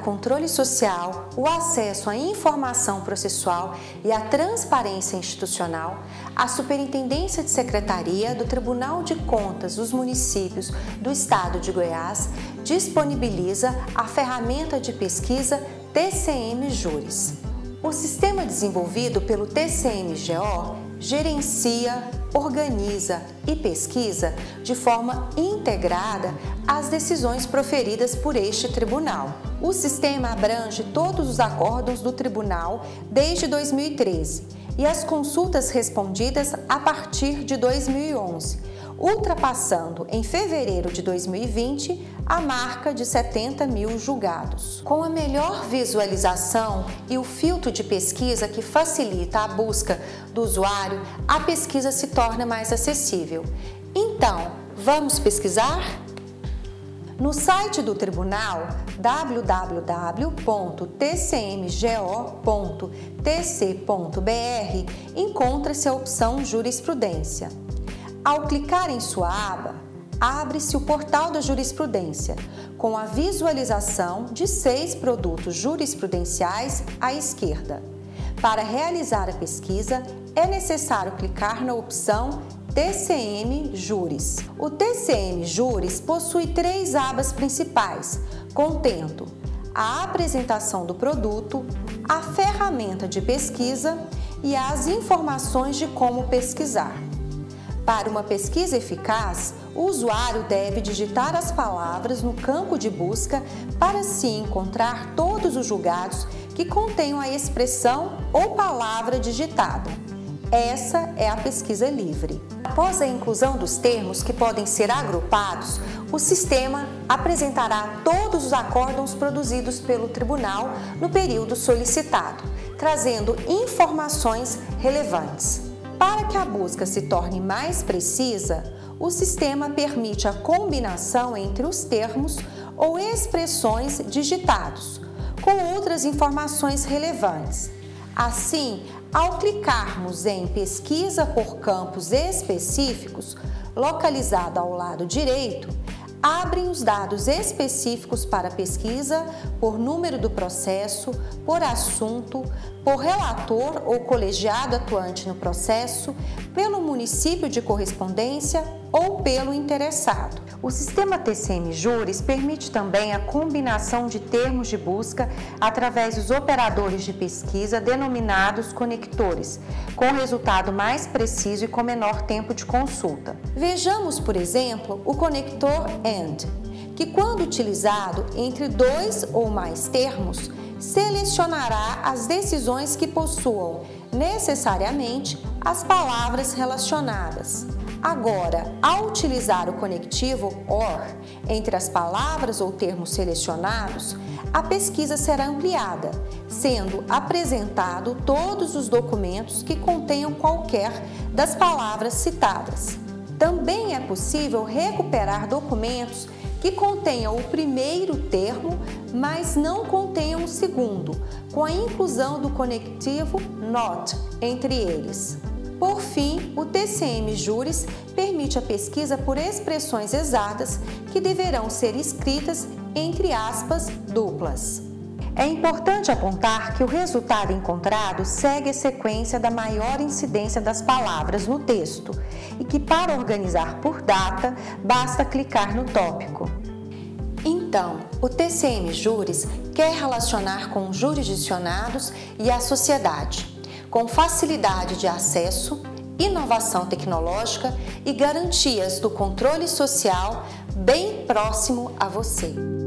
controle social, o acesso à informação processual e a transparência institucional, a Superintendência de Secretaria do Tribunal de Contas dos Municípios do Estado de Goiás disponibiliza a ferramenta de pesquisa TCM Júris. O sistema desenvolvido pelo TCMGO gerencia, organiza e pesquisa de forma integrada as decisões proferidas por este tribunal. O sistema abrange todos os acórdãos do tribunal desde 2013 e as consultas respondidas a partir de 2011 ultrapassando em fevereiro de 2020 a marca de 70 mil julgados. Com a melhor visualização e o filtro de pesquisa que facilita a busca do usuário, a pesquisa se torna mais acessível. Então, vamos pesquisar? No site do tribunal www.tcmgo.tc.br encontra-se a opção Jurisprudência. Ao clicar em sua aba, abre-se o portal da jurisprudência, com a visualização de seis produtos jurisprudenciais à esquerda. Para realizar a pesquisa, é necessário clicar na opção TCM Júris. O TCM Júris possui três abas principais, contendo a apresentação do produto, a ferramenta de pesquisa e as informações de como pesquisar. Para uma pesquisa eficaz, o usuário deve digitar as palavras no campo de busca para assim encontrar todos os julgados que contenham a expressão ou palavra digitada. Essa é a pesquisa livre. Após a inclusão dos termos que podem ser agrupados, o sistema apresentará todos os acórdãos produzidos pelo tribunal no período solicitado, trazendo informações relevantes. Para que a busca se torne mais precisa, o sistema permite a combinação entre os termos ou expressões digitados com outras informações relevantes. Assim, ao clicarmos em Pesquisa por campos específicos, localizado ao lado direito, abrem os dados específicos para pesquisa por número do processo, por assunto, por relator ou colegiado atuante no processo, pelo município de correspondência ou pelo interessado. O sistema TCM Júris permite também a combinação de termos de busca através dos operadores de pesquisa denominados conectores, com resultado mais preciso e com menor tempo de consulta. Vejamos, por exemplo, o conector AND, que quando utilizado entre dois ou mais termos, selecionará as decisões que possuam necessariamente as palavras relacionadas. Agora, ao utilizar o conectivo OR entre as palavras ou termos selecionados, a pesquisa será ampliada, sendo apresentado todos os documentos que contenham qualquer das palavras citadas. Também é possível recuperar documentos que contenham o primeiro termo, mas não contenham o segundo, com a inclusão do conectivo NOT entre eles. Por fim, o TCM Juris permite a pesquisa por expressões exatas que deverão ser escritas entre aspas duplas. É importante apontar que o resultado encontrado segue a sequência da maior incidência das palavras no texto e que, para organizar por data, basta clicar no tópico. Então, o TCM Júris quer relacionar com os jurisdicionados e a sociedade, com facilidade de acesso, inovação tecnológica e garantias do controle social bem próximo a você.